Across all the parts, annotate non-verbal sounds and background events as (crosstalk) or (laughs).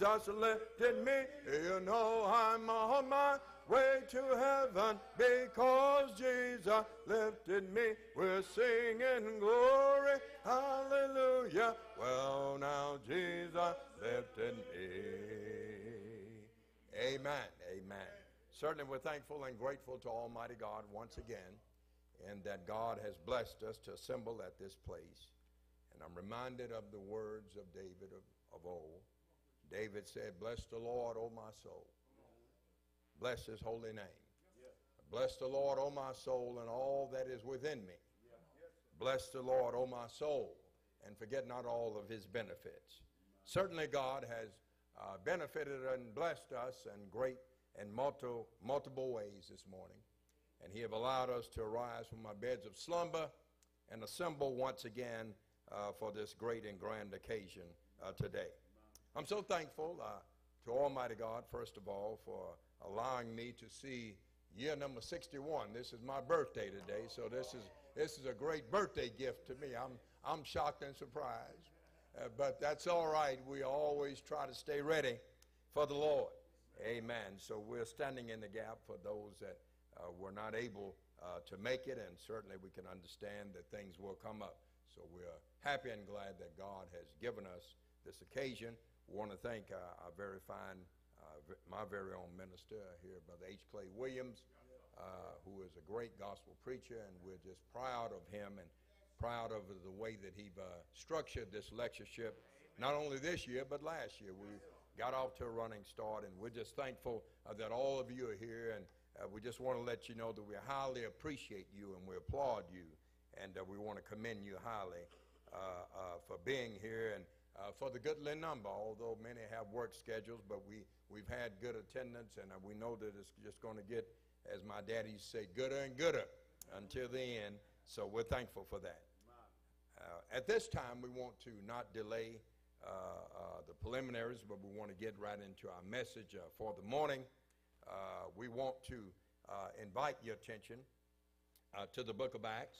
Jesus lifted me. You know I'm on my way to heaven because Jesus lifted me. We're singing glory, hallelujah. Well, now Jesus lifted me. Amen, amen. Certainly we're thankful and grateful to Almighty God once again and that God has blessed us to assemble at this place. And I'm reminded of the words of David of, of old. David said, Bless the Lord, O my soul. Bless his holy name. Bless the Lord, O my soul, and all that is within me. Bless the Lord, O my soul, and forget not all of his benefits. Certainly, God has uh, benefited and blessed us in great and multiple, multiple ways this morning. And he have allowed us to arise from our beds of slumber and assemble once again uh, for this great and grand occasion uh, today. I'm so thankful uh, to Almighty God, first of all, for allowing me to see year number 61. This is my birthday today, so this is, this is a great birthday gift to me. I'm, I'm shocked and surprised. Uh, but that's all right. We always try to stay ready for the Lord. Amen. So we're standing in the gap for those that uh, were not able uh, to make it, and certainly we can understand that things will come up. So we're happy and glad that God has given us this occasion. Want to thank uh, our very fine, uh, my very own minister here, Brother H. Clay Williams, uh, who is a great gospel preacher, and we're just proud of him and proud of the way that he uh, structured this lectureship, not only this year, but last year. We got off to a running start, and we're just thankful uh, that all of you are here. And uh, we just want to let you know that we highly appreciate you and we applaud you, and uh, we want to commend you highly uh, uh, for being here and for the goodly number. Although many have work schedules, but we, we've had good attendance, and we know that it's just going to get, as my daddy used to say, gooder and gooder until the end. So we're thankful for that. Uh, at this time, we want to not delay uh, uh, the preliminaries, but we want to get right into our message uh, for the morning. Uh, we want to uh, invite your attention to the book of Acts,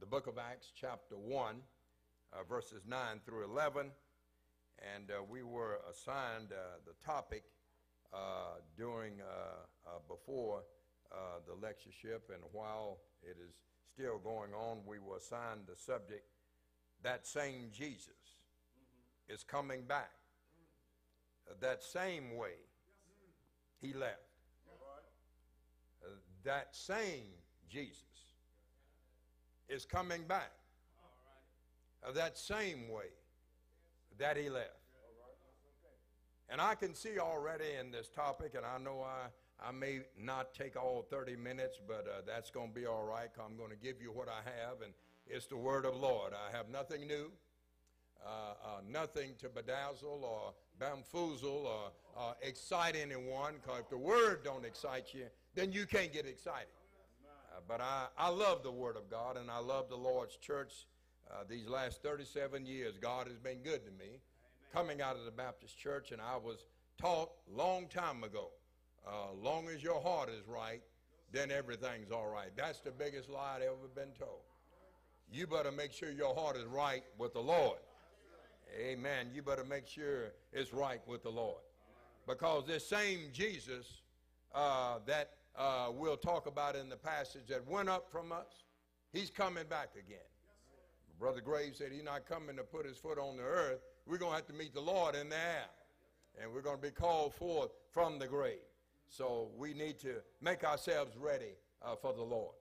the book of Acts, chapter 1, verses 9 through 11. And we were assigned the topic during, before the lectureship, and while it is still going on, we were assigned the subject that same Jesus mm-hmm. is coming back. Uh, that same way he left. Uh, that same Jesus is coming back. Uh, that same way that he left. And I can see already in this topic, and I know I I may not take all 30 minutes, but uh, that's going to be all right. I'm going to give you what I have, and it's the word of Lord. I have nothing new, uh, uh, nothing to bedazzle or bamboozle or uh, excite anyone, because if the word don't excite you, then you can't get excited. Uh, but I, I love the word of God, and I love the Lord's church. Uh, these last 37 years, God has been good to me. Coming out of the Baptist church, and I was taught long time ago uh, long as your heart is right, then everything's all right. That's the biggest lie I've ever been told. You better make sure your heart is right with the Lord. Amen. You better make sure it's right with the Lord. Because this same Jesus uh, that uh, we'll talk about in the passage that went up from us, he's coming back again. Brother Graves said he's not coming to put his foot on the earth. We're going to have to meet the Lord in the air. And we're going to be called forth from the grave. So we need to make ourselves ready uh, for the Lord.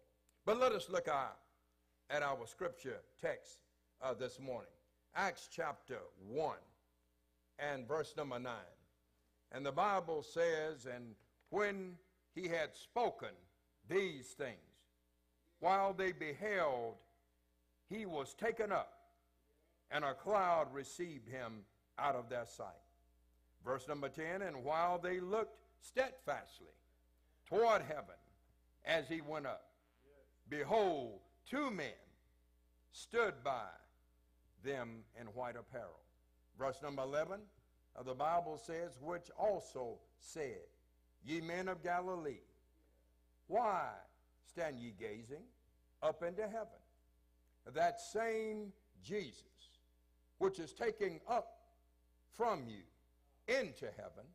But let us look at, at our scripture text uh, this morning Acts chapter 1 and verse number 9. And the Bible says, And when he had spoken these things, while they beheld, he was taken up, and a cloud received him out of their sight. Verse number 10 And while they looked steadfastly toward heaven as he went up. Behold, two men stood by them in white apparel. Verse number 11 of the Bible says, which also said, Ye men of Galilee, why stand ye gazing up into heaven? That same Jesus, which is taking up from you, into heaven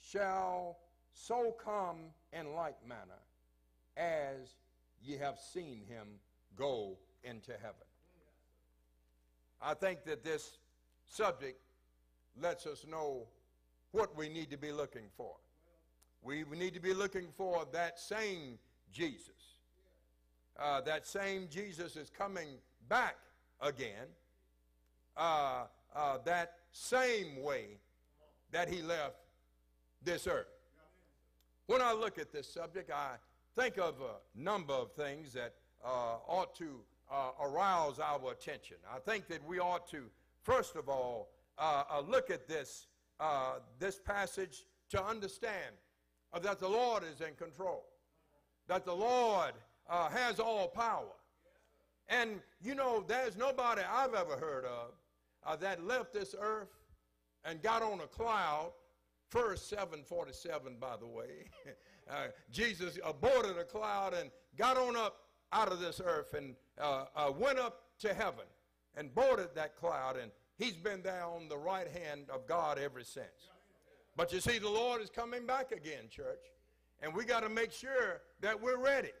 shall so come in like manner as ye have seen him go into heaven. I think that this subject lets us know what we need to be looking for. We, need to be looking for that same Jesus. Uh, that same Jesus is coming back again. Uh, uh, that same way that he left this earth. When I look at this subject, I think of a number of things that uh, ought to uh, arouse our attention. I think that we ought to, first of all, uh, look at this, this passage to understand that the Lord is in control, that the Lord uh, has all power. And you know, there's nobody I've ever heard of that left this earth and got on a cloud First 747, by the way. (laughs) uh, Jesus aborted a cloud and got on up out of this earth and uh, uh, went up to heaven and boarded that cloud, and he's been there on the right hand of God ever since. But you see, the Lord is coming back again, church, and we got to make sure that we're ready.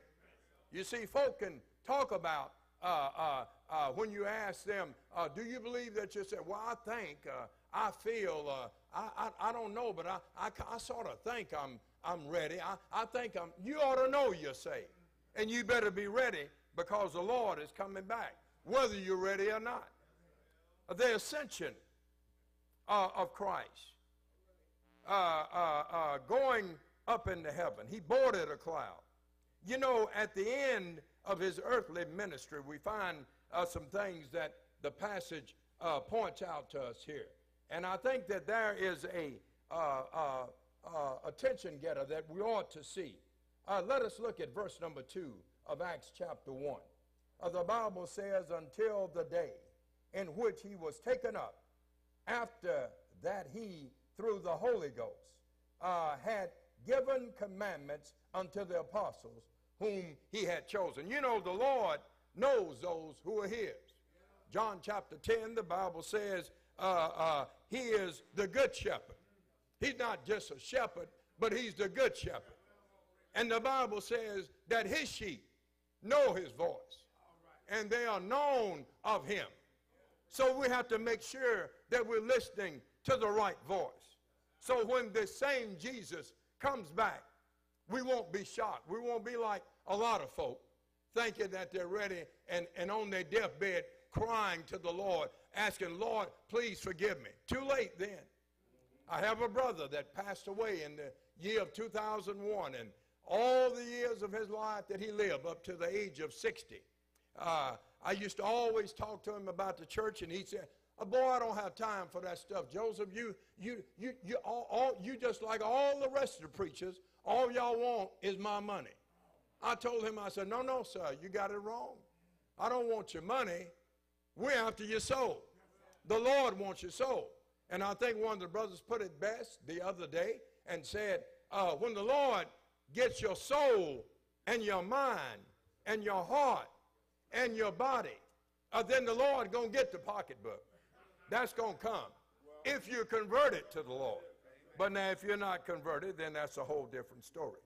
You see, folk can talk about uh, uh, uh, when you ask them, uh, do you believe that you said, well, I think, uh, I feel, uh, I, I, I, don't know, but I, I, I sort of think I'm, I'm ready. I, I think I'm, you ought to know you're saved. And you better be ready because the Lord is coming back, whether you're ready or not. The ascension of Christ, going up into heaven. He boarded a cloud. You know, at the end of his earthly ministry, we find uh, some things that the passage uh, points out to us here. And I think that there is a attention getter that we ought to see. let us look at verse number 2 of Acts chapter 1. Uh, the Bible says, until the day in which he was taken up, after that he, through the Holy Ghost, uh, had given commandments unto the apostles whom he had chosen. You know, the Lord knows those who are his. John chapter 10, the Bible says, uh, uh, he is the good shepherd. He's not just a shepherd, but he's the good shepherd. And the Bible says that his sheep know his voice and they are known of him. So we have to make sure that we're listening to the right voice. So when the same Jesus comes back, we won't be shocked. We won't be like a lot of folk thinking that they're ready and, and on their deathbed crying to the Lord, asking, Lord, please forgive me. Too late then. I have a brother that passed away in the year of 2001, and all the years of his life that he lived up to the age of 60. Uh, I used to always talk to him about the church, and he said, oh, "Boy, I don't have time for that stuff, Joseph. You, you, you, you, all, all, you just like all the rest of the preachers. All y'all want is my money." I told him, I said, "No, no, sir, you got it wrong. I don't want your money. We're after your soul. The Lord wants your soul." And I think one of the brothers put it best the other day and said, uh, "When the Lord gets your soul and your mind and your heart and your body, uh, then the Lord going to get the pocketbook. That's going to come if you're converted to the Lord. But now, if you're not converted, then that's a whole different story.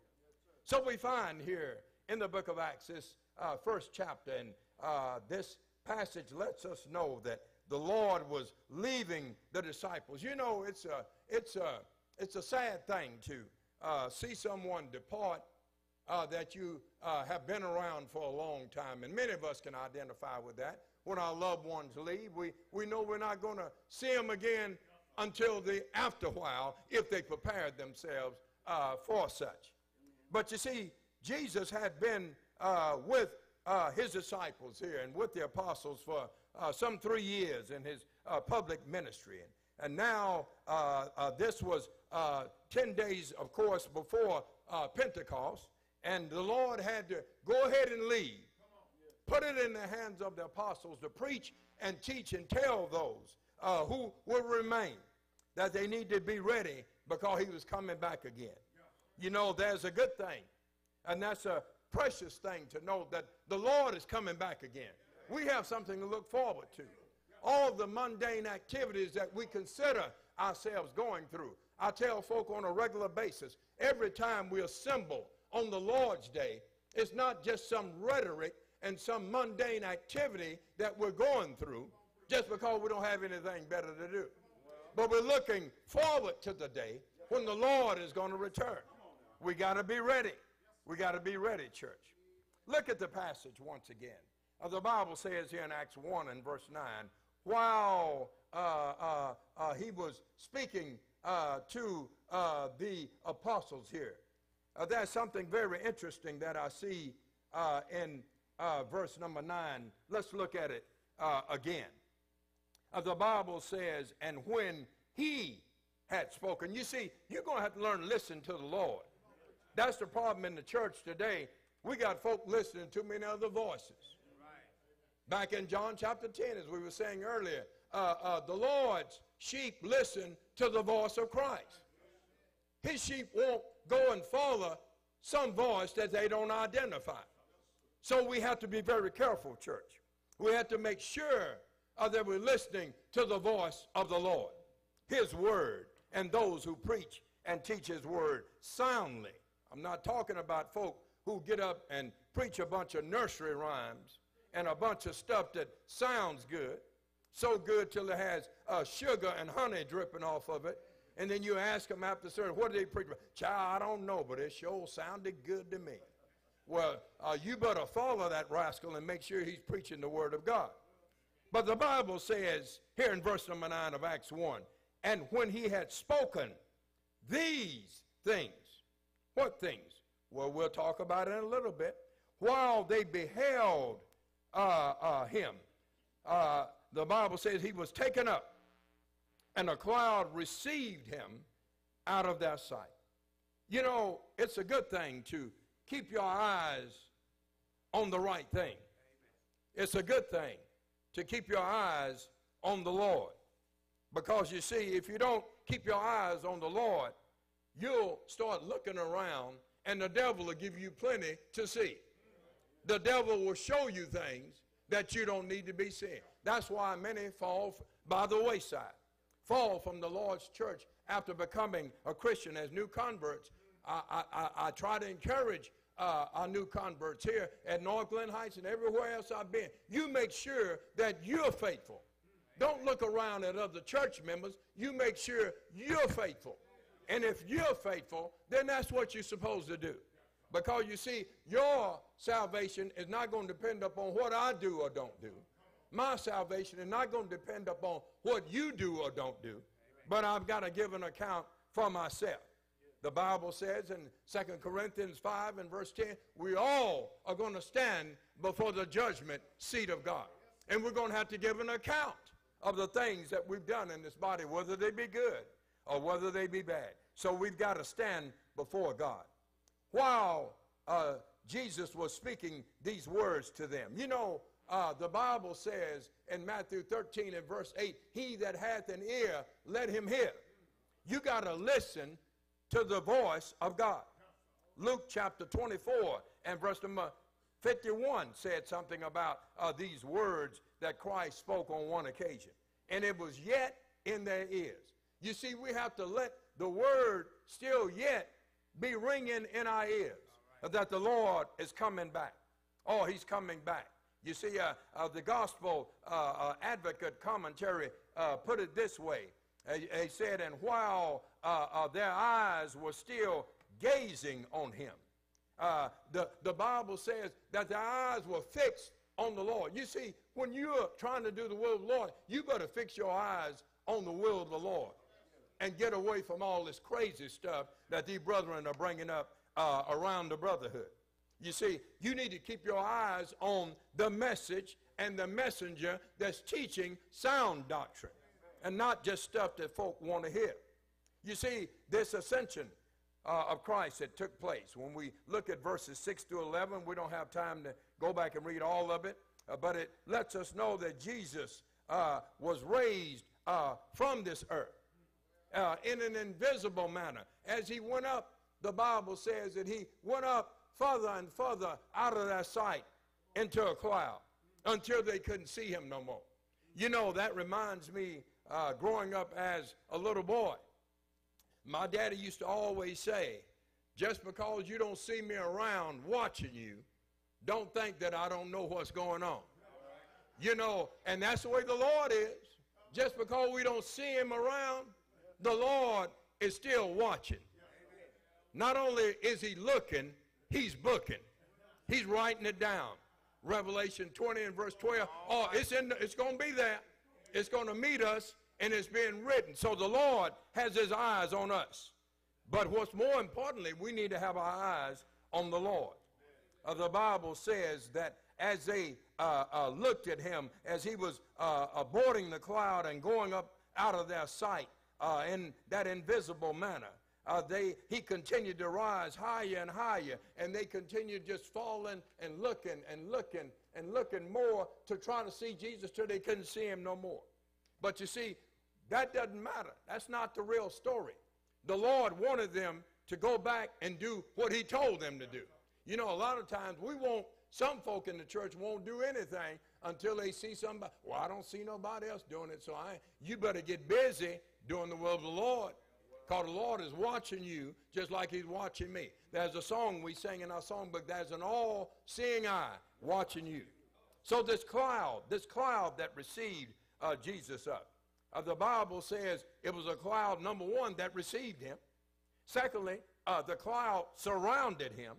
So we find here in the book of Acts, this uh, first chapter, and uh, this passage lets us know that the Lord was leaving the disciples. You know, it's a, it's a, it's a sad thing to uh, see someone depart uh, that you uh, have been around for a long time. And many of us can identify with that. When our loved ones leave, we, we know we're not going to see them again until the after while if they prepared themselves uh, for such. But you see, Jesus had been uh, with uh, his disciples here and with the apostles for some three years in his public ministry. And, and now this was uh, 10 days, of course, before uh, Pentecost, and the Lord had to go ahead and leave, put it in the hands of the apostles to preach and teach and tell those uh, who will remain that they need to be ready because he was coming back again. You know, there's a good thing, and that's a precious thing to know that the Lord is coming back again. We have something to look forward to. All the mundane activities that we consider ourselves going through. I tell folk on a regular basis, every time we assemble on the Lord's Day, it's not just some rhetoric and some mundane activity that we're going through just because we don't have anything better to do. But we're looking forward to the day when the Lord is going to return. We got to be ready. We got to be ready, church. Look at the passage once again. Uh, the Bible says here in Acts 1 and verse 9, while uh, uh, uh he was speaking uh, to uh, the apostles here, there's something very interesting that I see in verse number 9. Let's look at it again. The Bible says, and when he had spoken. You see, you're going to have to learn to listen to the Lord. That's the problem in the church today. We got folk listening to many other voices. Back in John chapter 10, as we were saying earlier, uh, uh, the Lord's sheep listen to the voice of Christ. His sheep won't go and follow some voice that they don't identify. So we have to be very careful, church. We have to make sure uh, that we're listening to the voice of the Lord, His word, and those who preach and teach His word soundly. I'm not talking about folk who get up and preach a bunch of nursery rhymes and a bunch of stuff that sounds good, so good till it has uh, sugar and honey dripping off of it. And then you ask them after service, what did they preach about? Child, I don't know, but it sure sounded good to me. Well, uh, you better follow that rascal and make sure he's preaching the word of God. But the Bible says here in verse number 9 of Acts 1, and when he had spoken these things, what things? Well, we'll talk about it in a little bit. While they beheld uh, uh, him, uh, the Bible says he was taken up, and a cloud received him out of their sight. You know, it's a good thing to keep your eyes on the right thing. It's a good thing to keep your eyes on the Lord. Because you see, if you don't keep your eyes on the Lord, you'll start looking around and the devil will give you plenty to see. The devil will show you things that you don't need to be seeing. That's why many fall by the wayside, fall from the Lord's church after becoming a Christian as new converts. I, I, I try to encourage uh, our new converts here at North Glenn Heights and everywhere else I've been. You make sure that you're faithful. Don't look around at other church members. You make sure you're faithful. And if you're faithful, then that's what you're supposed to do. Because you see, your salvation is not going to depend upon what I do or don't do. My salvation is not going to depend upon what you do or don't do. But I've got to give an account for myself. The Bible says in 2 Corinthians 5 and verse 10, we all are going to stand before the judgment seat of God. And we're going to have to give an account of the things that we've done in this body, whether they be good or whether they be bad. So we've got to stand before God. While uh, Jesus was speaking these words to them, you know, uh, the Bible says in Matthew 13 and verse 8, He that hath an ear, let him hear. You got to listen to the voice of God. Luke chapter 24 and verse number 51 said something about uh, these words that Christ spoke on one occasion. And it was yet in their ears. You see, we have to let the word still yet be ringing in our ears right. that the Lord is coming back. Oh, he's coming back. You see, uh, uh, the gospel uh, uh advocate commentary uh, put it this way. he said, and while uh, their eyes were still gazing on him, the, the Bible says that their eyes were fixed on the Lord. You see, when you're trying to do the will of the Lord, you better fix your eyes on the will of the Lord and get away from all this crazy stuff that these brethren are bringing up uh, around the brotherhood. You see, you need to keep your eyes on the message and the messenger that's teaching sound doctrine and not just stuff that folk want to hear. You see, this ascension uh, of Christ that took place, when we look at verses 6 to 11, we don't have time to go back and read all of it, uh, but it lets us know that Jesus uh, was raised uh, from this earth uh, in an invisible manner. As he went up, the Bible says that he went up further and further out of their sight into a cloud until they couldn't see him no more. You know, that reminds me uh, growing up as a little boy, my daddy used to always say, just because you don't see me around watching you, don't think that I don't know what's going on. You know, and that's the way the Lord is. Just because we don't see him around, the Lord is still watching. Not only is he looking, he's booking. He's writing it down. Revelation 20 and verse 12. Oh, it's in it's going to be there. It's going to meet us and it's being written. So the Lord has his eyes on us. But what's more importantly, we need to have our eyes on the Lord. Uh, the Bible says that as they uh, uh, looked at him, as he was uh, boarding the cloud and going up out of their sight uh, in that invisible manner, uh, they, he continued to rise higher and higher, and they continued just falling and looking and looking and looking more to try to see Jesus till they couldn't see him no more. But you see, that doesn't matter. That's not the real story. The Lord wanted them to go back and do what he told them to do. You know, a lot of times we won't, some folk in the church won't do anything until they see somebody. Well, I don't see nobody else doing it, so I, you better get busy doing the will of the Lord. Because the Lord is watching you just like he's watching me. There's a song we sing in our songbook, there's an all-seeing eye watching you. So this cloud, this cloud that received uh, Jesus up, uh, the Bible says it was a cloud, number one, that received him. Secondly, uh, the cloud surrounded him.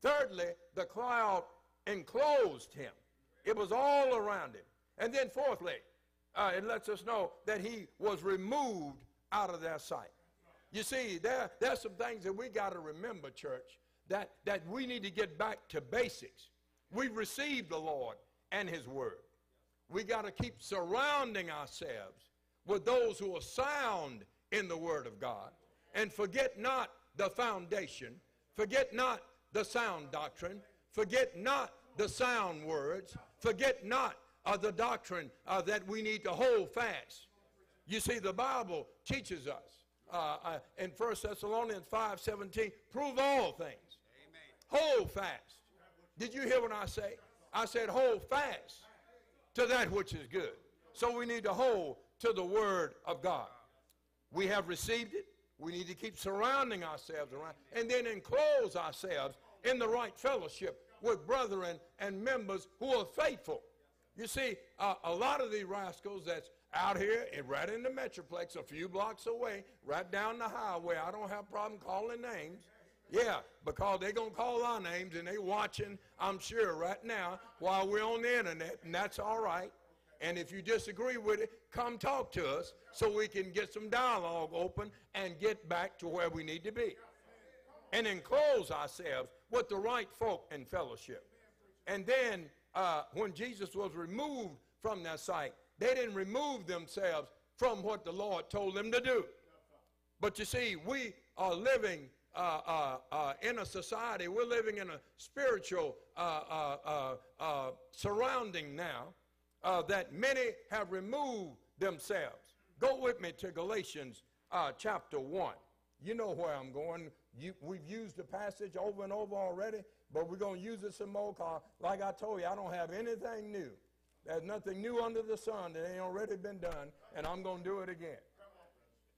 Thirdly, the cloud enclosed him. It was all around him. And then fourthly, uh, it lets us know that he was removed out of their sight. You see, there, there are some things that we got to remember, church, that, that we need to get back to basics. We've received the Lord and his word. We got to keep surrounding ourselves with those who are sound in the word of God. And forget not the foundation. Forget not the sound doctrine. Forget not the sound words. Forget not uh, the doctrine uh, that we need to hold fast. You see, the Bible teaches us uh, uh, in 1 Thessalonians 5 17, prove all things. Amen. Hold fast. Did you hear what I say? I said, hold fast to that which is good. So we need to hold to the word of God. We have received it. We need to keep surrounding ourselves around and then enclose ourselves in the right fellowship with brethren and members who are faithful. You see, uh, a lot of these rascals that's out here and right in the Metroplex, a few blocks away, right down the highway. I don't have a problem calling names. Yeah, because they're going to call our names and they're watching, I'm sure, right now while we're on the internet, and that's all right. And if you disagree with it, come talk to us so we can get some dialogue open and get back to where we need to be. And enclose ourselves with the right folk in fellowship. And then uh, when Jesus was removed from their sight, they didn't remove themselves from what the Lord told them to do. But you see, we are living uh, uh, uh, in a society, we're living in a spiritual uh, uh, uh, that many have removed themselves. Go with me to Galatians chapter 1. You know where I'm going. You, we've used the passage over and over already, but we're going to use it some more because, like I told you, I don't have anything new. There's nothing new under the sun that ain't already been done, and I'm going to do it again.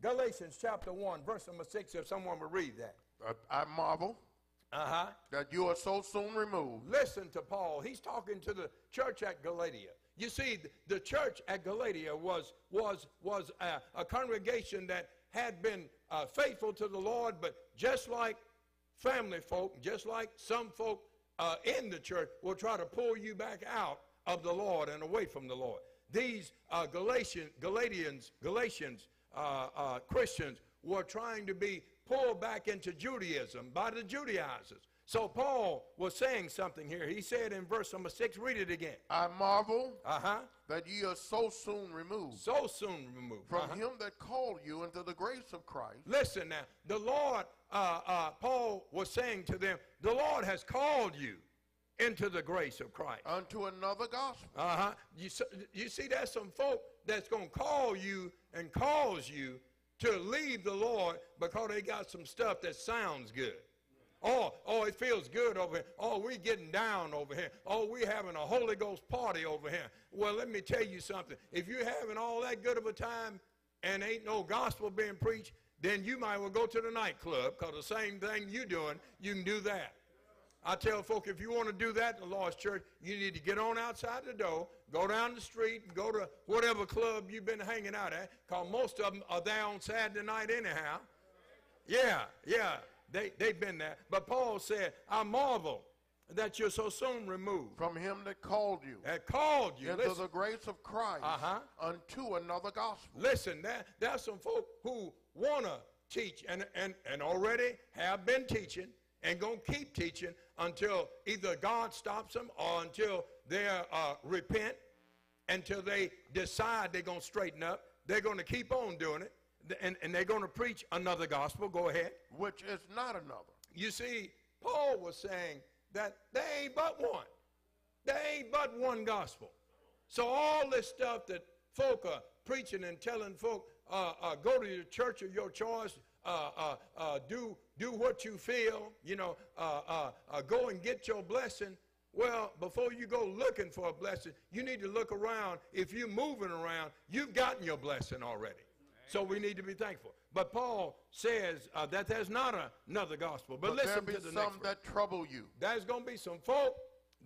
Galatians chapter 1, verse number 6, if someone would read that. Uh, I marvel uh-huh. that you are so soon removed. Listen to Paul. He's talking to the church at Galatia. You see, the church at Galatia was, was, was a, a congregation that had been uh, faithful to the Lord, but just like family folk, just like some folk uh, in the church, will try to pull you back out of the Lord and away from the Lord. These uh, Galatian, Galatians, Galatians uh, uh, Christians were trying to be pulled back into Judaism by the Judaizers. So Paul was saying something here. He said in verse number six, read it again. I marvel uh-huh. that ye are so soon removed. So soon removed. From uh-huh. him that called you into the grace of Christ. Listen now, the Lord, uh, uh, Paul was saying to them, the Lord has called you into the grace of Christ. Unto another gospel. Uh-huh. You, you see, there's some folk that's going to call you and cause you to leave the Lord because they got some stuff that sounds good. Oh, oh, it feels good over here. Oh, we're getting down over here. Oh, we're having a Holy Ghost party over here. Well, let me tell you something. If you're having all that good of a time and ain't no gospel being preached, then you might as well go to the nightclub because the same thing you're doing, you can do that. I tell folk if you want to do that in the Lord's church, you need to get on outside the door, go down the street, and go to whatever club you've been hanging out at, because most of them are there on Saturday night anyhow. Yeah, yeah, they, they've been there. But Paul said, I marvel that you're so soon removed. From him that called you. That called you. Into Listen. the grace of Christ. Uh-huh. Unto another gospel. Listen, there, there's some folk who want to teach and, and, and already have been teaching and going to keep teaching until either God stops them or until they uh, repent, until they decide they're going to straighten up. They're going to keep on doing it, and, and they're going to preach another gospel. Go ahead. Which is not another. You see, Paul was saying that there ain't but one. There ain't but one gospel. So all this stuff that folk are preaching and telling folk, uh, uh, go to your church of your choice, uh, uh, uh, do, do what you feel, you know, uh, go and get your blessing. Well, before you go looking for a blessing, you need to look around. If you're moving around, you've gotten your blessing already. So we need to be thankful. But Paul says uh, that there's not a, another gospel. But, but listen to the some that trouble you. There's going to be some folk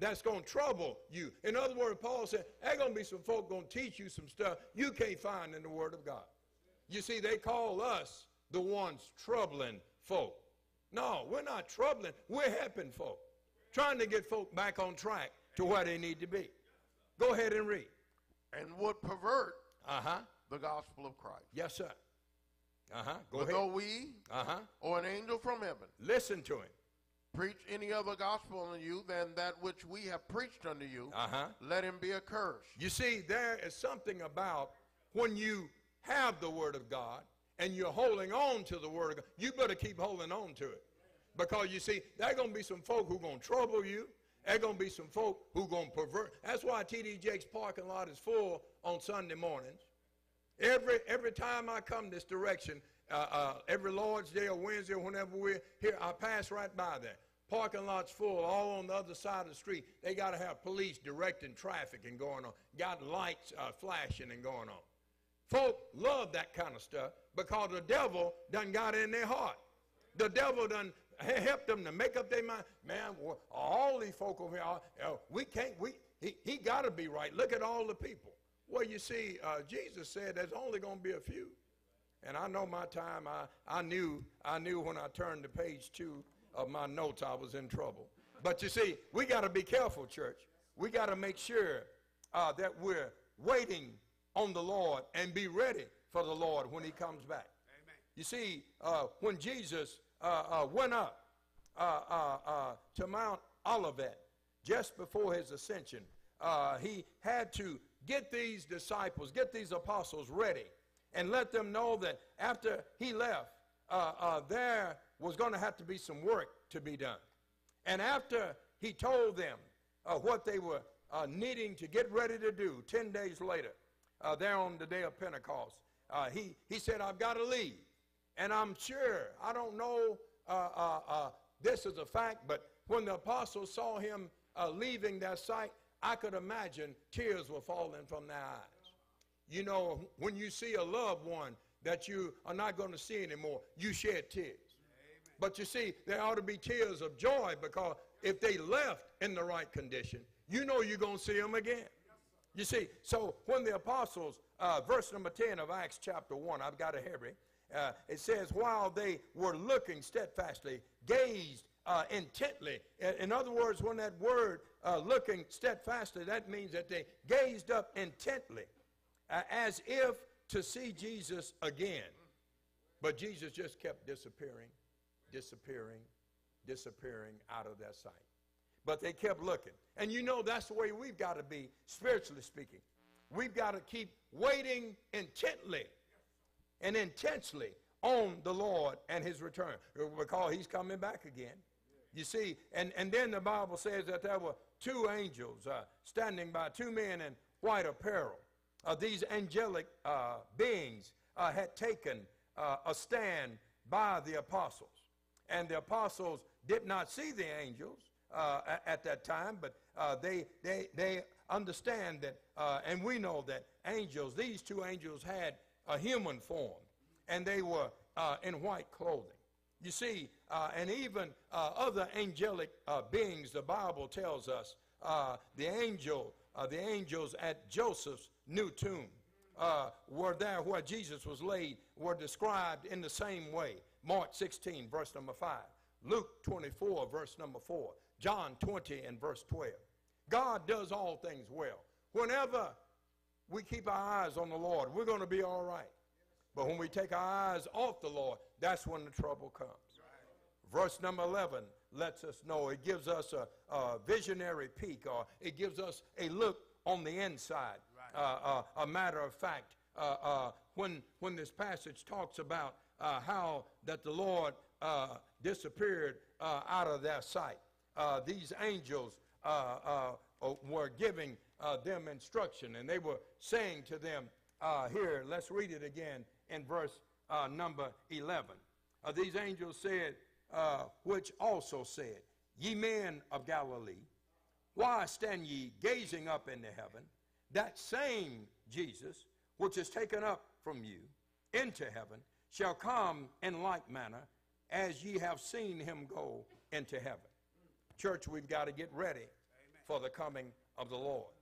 that's going to trouble you. In other words, Paul said, there's going to be some folk going to teach you some stuff you can't find in the Word of God. You see, they call us the ones troubling folk. No, we're not troubling. We're helping folk. Trying to get folk back on track to where they need to be. Go ahead and read. And would pervert uh-huh. The gospel of Christ. Yes, sir. Uh-huh. Go but ahead. Though we uh-huh. or an angel from heaven listen to him. Preach any other gospel unto you than that which we have preached unto you, uh-huh. let him be accursed. You see, there is something about when you have the word of God and you're holding on to the word of God, you better keep holding on to it. Because you see, there are going to be some folk who are going to trouble you. There are going to be some folk who are going to pervert. That's why T.D. Jakes parking lot is full on Sunday mornings. Every, every time I come this direction, uh, uh, every Lord's Day or Wednesday or whenever we're here, I pass right by there. Parking lot's full, all on the other side of the street. They got to have police directing traffic and going on. Got lights uh, flashing and going on. Folk love that kind of stuff because the devil done got in their heart. The devil done helped them to make up their mind. Man, all these folk over here, uh, we can't, we, he, he got to be right. Look at all the people. Well, you see, uh, Jesus said there's only going to be a few. And I know my time, I, I, knew, I knew when I turned to page two of my notes I was in trouble. But you see, we got to be careful, church. We got to make sure uh, that we're waiting on the Lord and be ready for the Lord when he comes back. Amen. You see, uh, when Jesus uh, uh, went up uh, uh, uh, to Mount Olivet just before his ascension, he had to get these disciples, get these apostles ready, and let them know that after he left, there was going to have to be some work to be done. And after he told them what they were needing to get ready to do, 10 days later, uh, there on the day of Pentecost. Uh, he, he said, I've got to leave. And I'm sure, I don't know uh, uh, uh this is a fact, but when the apostles saw him uh, leaving that site, I could imagine tears were falling from their eyes. You know, when you see a loved one that you are not going to see anymore, you shed tears. Amen. But you see, there ought to be tears of joy because if they left in the right condition, you know you're going to see them again. You see, so when the apostles, uh, verse number 10 of Acts chapter 1, I've got a hurry. Uh, it says, while they were looking steadfastly, gazed uh, intently. In other words, when that word uh, looking steadfastly, that means that they gazed up intently uh, as if to see Jesus again. But Jesus just kept disappearing, disappearing, disappearing out of their sight. But they kept looking. And you know that's the way we've got to be, spiritually speaking. We've got to keep waiting intently and intensely on the Lord and his return because he's coming back again. You see, and, and then the Bible says that there were two angels uh, standing by, two men in white apparel. Uh, these angelic uh, beings uh, had taken uh, a stand by the apostles. And the apostles did not see the angels uh, at that time, but they, they, they understand that, and we know that angels, these two angels had a human form, and they were in white clothing. You see, uh, and even uh, other angelic beings, the Bible tells us, the angel, the angels at Joseph's new tomb uh, were there where Jesus was laid were described in the same way. Mark 16, verse number 5. Luke 24, verse number 4. John 20 and verse 12. God does all things well. Whenever we keep our eyes on the Lord, we're going to be all right. But when we take our eyes off the Lord, that's when the trouble comes. Verse number 11 lets us know, it gives us a, a visionary peek, or it gives us a look on the inside uh, uh, a matter of fact uh, uh, when, when this passage talks about uh, how that the Lord disappeared out of their sight. these angels were giving them instruction, and they were saying to them, here, let's read it again in verse uh, number 11. Uh, these angels said, uh, which also said, Ye men of Galilee, why stand ye gazing up into heaven? that same Jesus, which is taken up from you into heaven, shall come in like manner as ye have seen him go into heaven. Church, we've got to get ready for the coming of the Lord.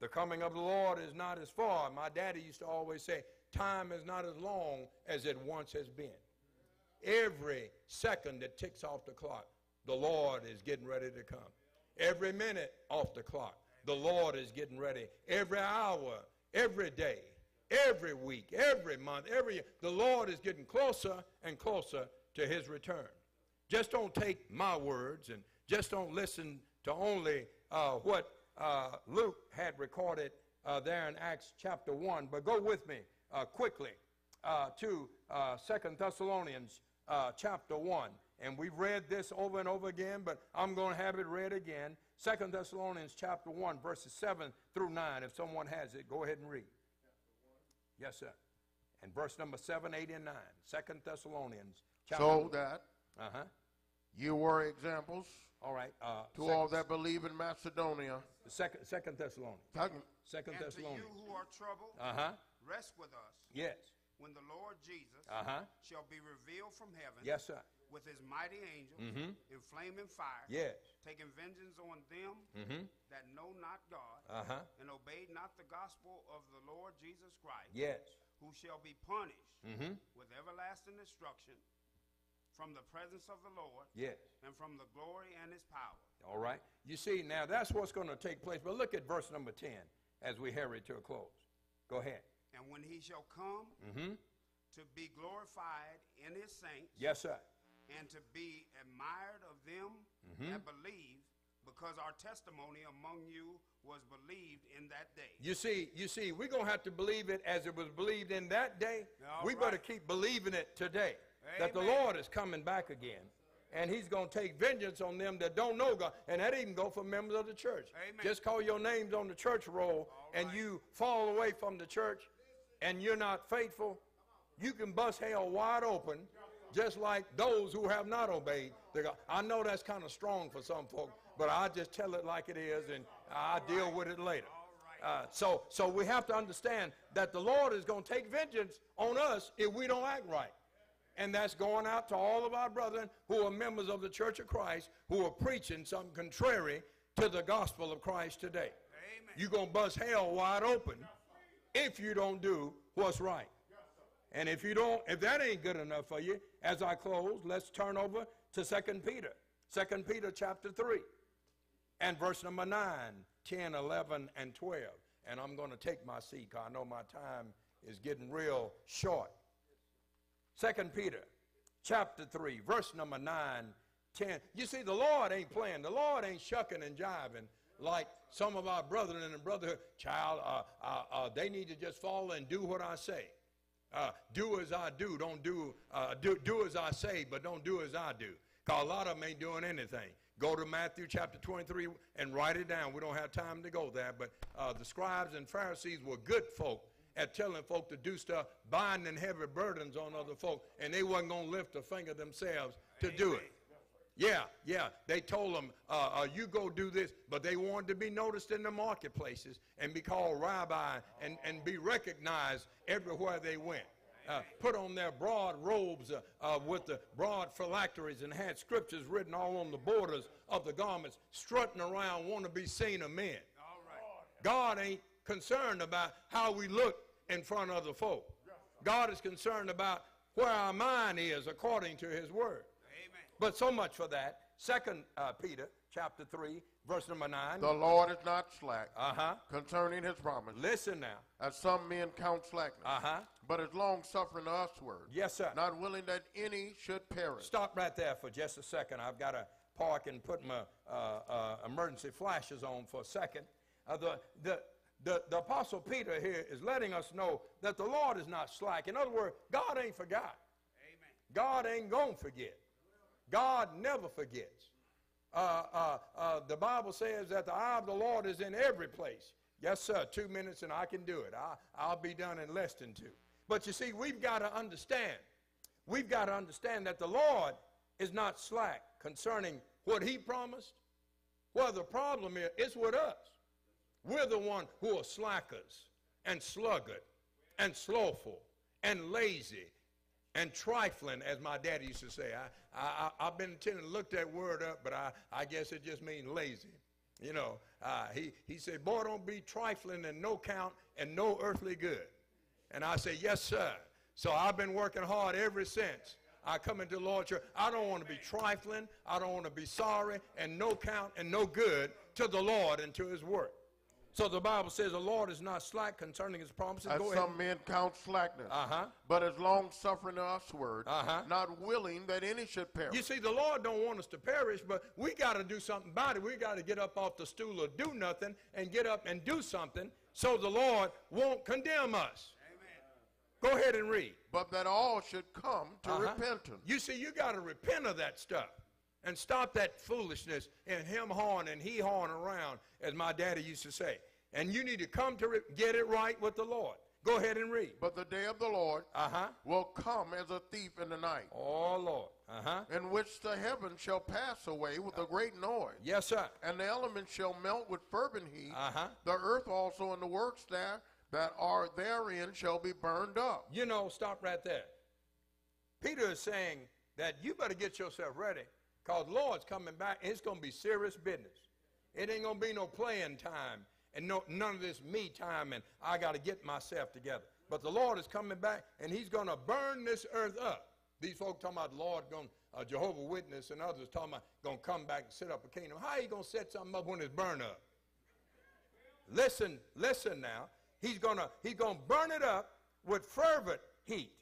The coming of the Lord is not as far. My daddy used to always say, time is not as long as it once has been. Every second that ticks off the clock, the Lord is getting ready to come. Every minute off the clock, the Lord is getting ready every hour, every day, every week, every month, every year. The Lord is getting closer and closer to his return. Just don't take my words and just don't listen to only uh, what uh, Luke had recorded uh, there in Acts chapter 1, but go with me uh, quickly uh, to uh, Second Thessalonians chapter 1. And we've read this over and over again, but I'm going to have it read again. Second Thessalonians chapter 1, verses 7 through 9. If someone has it, go ahead and read. Yes, sir. And verse number 7, 8, and 9. Second Thessalonians chapter So that uh-huh. you were examples all right. Uh, to second, all that believe in Macedonia. Second, second Thessalonians. Second, second and Thessalonians. To you who are troubled, uh-huh. Rest with us. Yes. When the Lord Jesus uh-huh. shall be revealed from heaven. Yes, sir with his mighty angels mm-hmm. in flaming fire, yes. taking vengeance on them mm-hmm. that know not God uh-huh. and obey not the gospel of the Lord Jesus Christ, yes. who shall be punished mm-hmm. with everlasting destruction from the presence of the Lord yes. and from the glory and his power. All right. You see, now that's what's going to take place. But look at verse number 10 as we hurry to a close. Go ahead. And when he shall come mm-hmm. to be glorified in his saints. Yes, sir and to be admired of them mm-hmm. that believe because our testimony among you was believed in that day. You see, you see, we're gonna have to believe it as it was believed in that day. All we right. better keep believing it today. Amen. That the Lord is coming back again. And he's going to take vengeance on them that don't know God. And that even go for members of the church. Amen. Just call your names on the church roll and you fall away from the church and you're not faithful, you can bust hell wide open just like those who have not obeyed the God. I know that's kind of strong for some folks, but I just tell it like it is, and I deal with it later. Uh, so, so we have to understand that the Lord is going to take vengeance on us if we don't act right. And that's going out to all of our brethren who are members of the Church of Christ who are preaching something contrary to the gospel of Christ today. You're going to bust hell wide open if you don't do what's right. And if you don't, if that ain't good enough for you, as I close, let's turn over to 2 Peter. 2 Peter chapter 3 and verse number 9, 10, 11, and 12. And I'm going to take my seat because I know my time is getting real short. 2 Peter chapter 3, verse number 9, 10. You see, the Lord ain't playing. The Lord ain't shucking and jiving like some of our brethren and brotherhood. Child, uh, uh, uh, they need to just follow and do what I say. Uh, do as I do, don't do, uh, do, do as I say, but don't do as I do. Because a lot of them ain't doing anything. Go to Matthew chapter 23 and write it down. We don't have time to go there, but uh, the scribes and Pharisees were good folk at telling folk to do stuff, binding heavy burdens on other folk, and they wasn't going to lift a finger themselves to do it. Yeah, yeah. They told them, uh, uh, you go do this, but they wanted to be noticed in the marketplaces and be called rabbi and, and be recognized everywhere they went. Uh, put on their broad robes uh, uh, with the broad phylacteries and had scriptures written all on the borders of the garments, strutting around, want to be seen of men. All right. God ain't concerned about how we look in front of the folk. God is concerned about where our mind is according to his word. Amen. But so much for that. Second uh, Peter chapter 3, verse number 9. The Lord is not slack Uh-huh. concerning his promise, Listen now. as some men count slackness, Uh-huh. but is long suffering to usward, Yes, sir. not willing that any should perish. Stop right there for just a second. I've got to park and put my uh, uh, emergency flashes on for a second. Uh, the, the, the, the Apostle Peter here is letting us know that the Lord is not slack. In other words, God ain't forgot. Amen. God ain't going to forget. God never forgets. Uh, uh, uh, the Bible says that the eye of the Lord is in every place. Yes, sir. Two minutes and I can do it. I, I'll be done in less than two. But you see, we've got to understand. We've got to understand that the Lord is not slack concerning what he promised. Well, the problem is, it's with us. We're the one who are slackers and sluggard and slothful and lazy and trifling, as my daddy used to say. I, I, I, have been intending to look that word up, but I, I guess it just means lazy. You know, uh, he, he said, boy, don't be trifling and no count and no earthly good. And I say, yes, sir. So I've been working hard ever since. I come into the Lord church. I don't want to be trifling. I don't want to be sorry and no count and no good to the Lord and to his work. So the Bible says the Lord is not slack concerning his promises. As Go ahead. some men count slackness, Uh-huh. but is long suffering to usward, Uh-huh. not willing that any should perish. You see, the Lord don't want us to perish, but we got to do something about it. We got to get up off the stool or do nothing and get up and do something so the Lord won't condemn us. Go ahead and read. but that all should come to Uh-huh. repentance. You see, you got to repent of that stuff and stop that foolishness and him hawing and he hawing around, as my daddy used to say. And you need to come to get it right with the Lord. Go ahead and read. But the day of the Lord Uh huh. will come as a thief in the night, Oh, Lord. Uh huh. in which the heavens shall pass away with a great noise, Yes, sir. and the elements shall melt with fervent heat. Uh-huh. The earth also and the works there that are therein shall be burned up. You know, stop right there. Peter is saying that you better get yourself ready because Lord's coming back and it's going to be serious business. It ain't going to be no playing time and no, none of this me time and I got to get myself together. But the Lord is coming back and he's going to burn this earth up. These folk talking about the Lord going, uh, Jehovah Witness and others talking about going to come back and set up a kingdom. How are you going to set something up when it's burned up? Listen, listen now. He's gonna he's gonna burn it up with fervent heat.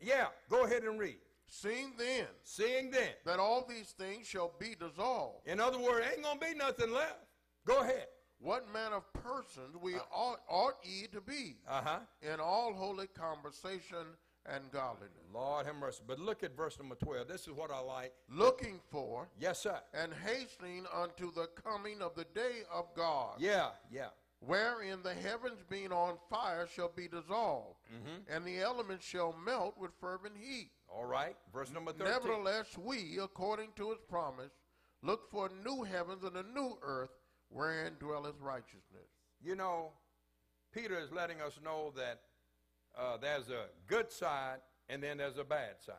Yeah, go ahead and read. Seeing then Seeing then. that all these things shall be dissolved, In other words, ain't gonna be nothing left. Go ahead. what manner of persons we ought, ought ye to be Uh-huh. in all holy conversation and godliness, Lord have mercy. But look at verse number 12. This is what I like. looking for Yes, sir. and hastening unto the coming of the day of God, Yeah, yeah. wherein the heavens being on fire shall be dissolved, Mm-hmm. and the elements shall melt with fervent heat. All right. Verse number 13. Nevertheless, we, according to his promise, look for new heavens and a new earth wherein dwelleth righteousness. You know, Peter is letting us know that uh, there's a good side and then there's a bad side.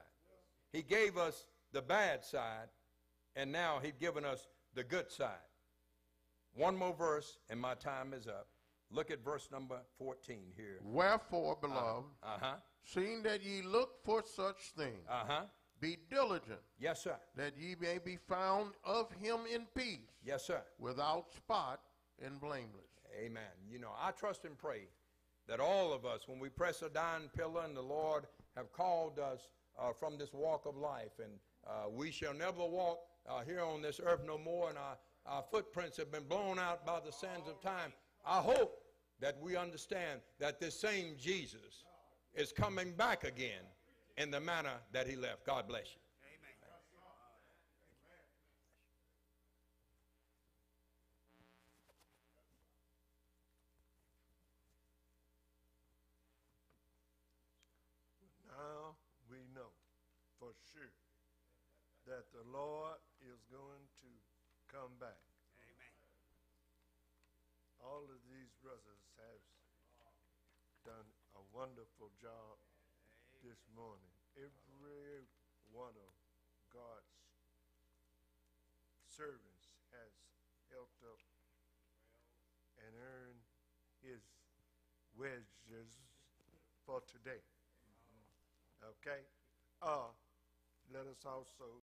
He gave us the bad side, and now he's given us the good side. One more verse, and my time is up. Look at verse number 14 here. Wherefore, beloved, Uh huh. Seeing that ye look for such things, Uh huh. be diligent Yes, sir. that ye may be found of him in peace, Yes, sir. without spot and blameless. Amen. You know, I trust and pray that all of us, when we press a dying pillar and the Lord have called us uh, from this walk of life, and uh, we shall never walk uh, here on this earth no more, and our, our footprints have been blown out by the sands of time. I hope that we understand that this same Jesus is coming back again in the manner that he left. God bless you. Now we know for sure that the Lord is going to come back. Amen. All of these brothers have done a wonderful job this morning. Every one of God's servants has helped up and earned his wages for today. Okay? Uh, let us also